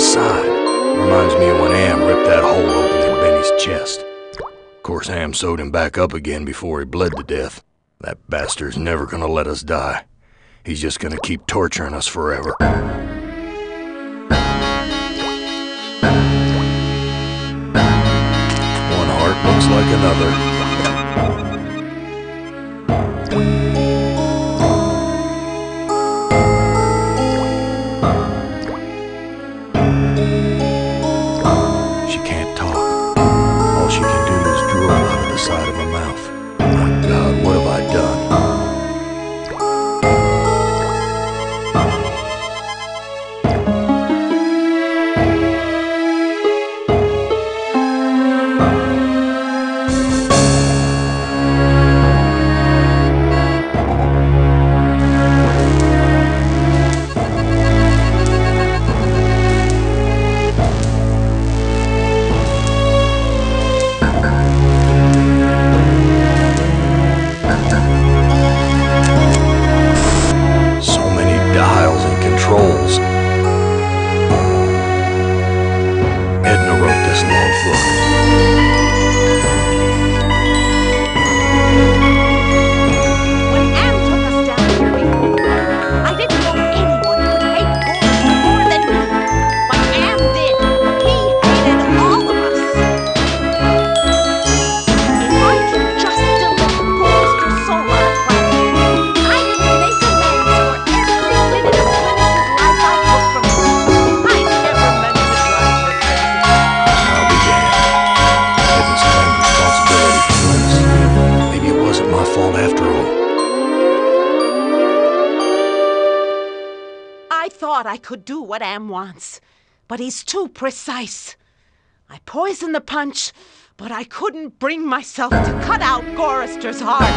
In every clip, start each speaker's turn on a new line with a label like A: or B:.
A: inside. Reminds me of when Am ripped that hole open in Benny's chest. Of course, Am sewed him back up again before he bled to death. That bastard's never gonna let us die. He's just gonna keep torturing us forever. One heart looks like another.
B: Thought I could do what Am wants, but he's too precise. I poisoned the punch, but I couldn't bring myself to cut out Gorrister's heart.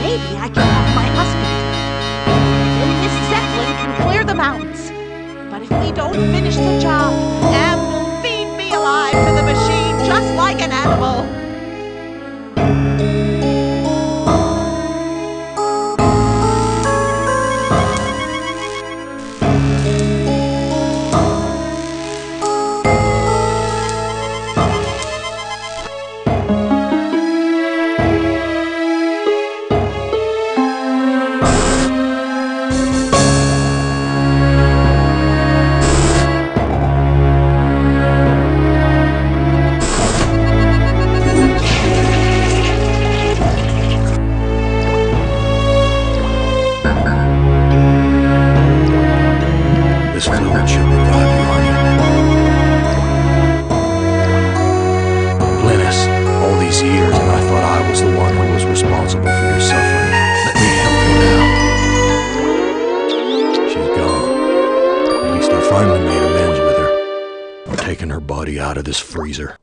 B: Maybe I can have my husband. Then Miss Zeppelin can clear the mountains. But if we don't finish the job, Am will feed me alive to the machine just like an animal.
A: Out of this freezer.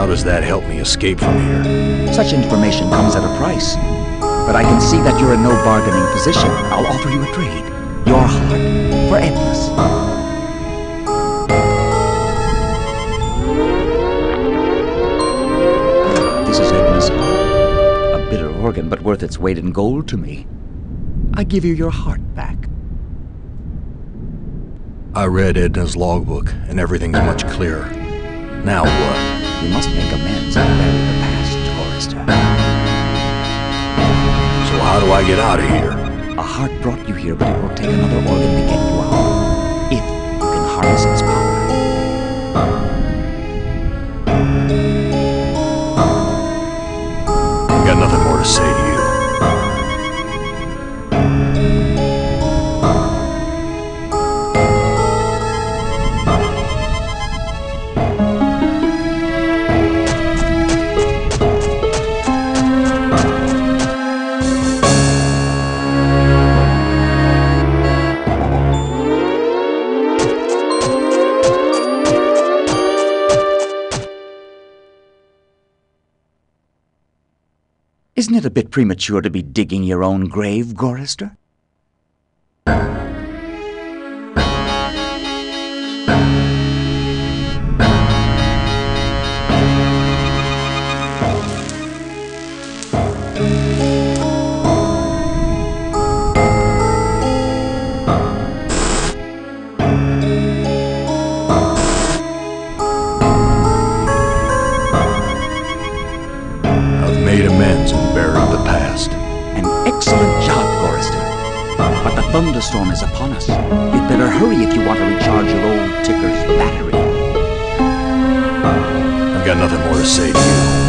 A: How does that help me escape from here?
C: Such information comes at a price. But I can see that you're in no bargaining position. I'll offer you a trade. Your heart for Edna's. Organ, but worth its weight in gold to me. I give you your heart back.
A: I read Edna's logbook, and everything's much clearer. Now what?
C: You must make amends and bury the past, Gorrister.
A: So how do I get out of here?
C: A heart brought you here, but it will take another organ to get you Isn't it a bit premature to be digging your own grave, Gorrister?
A: Made amends and buried the past.
C: An excellent job, Gorrister. But the thunderstorm is upon us. You'd better hurry if you want to recharge your old ticker's battery.
A: I've got nothing more to say to you.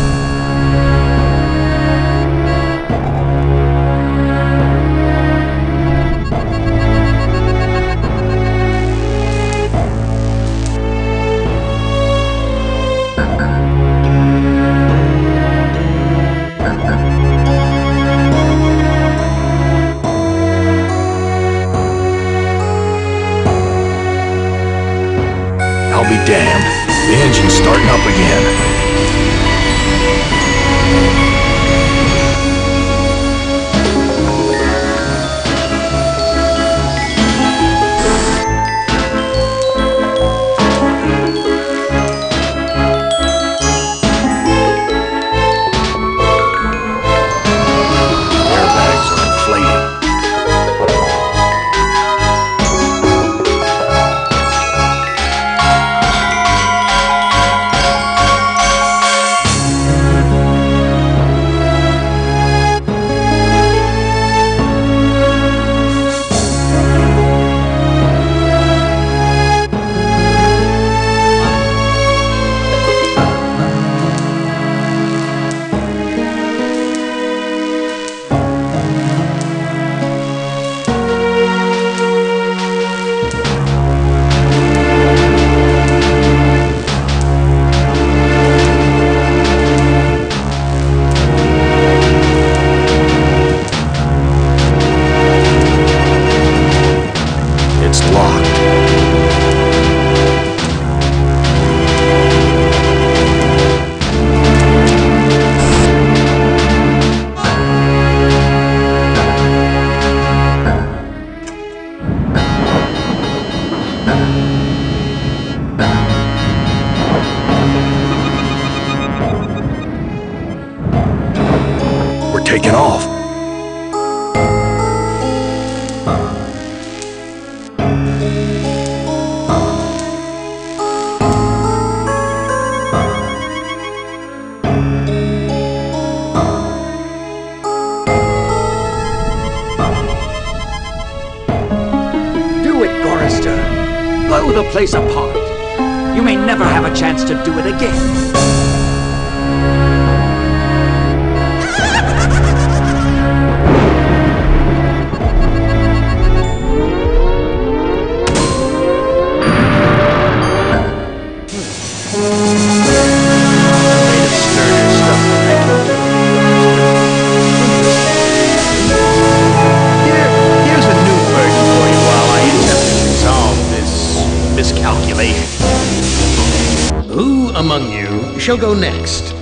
A: Be damned. The engine's starting up again.
C: The place apart. You may never have a chance to do it again.
D: Shall go next?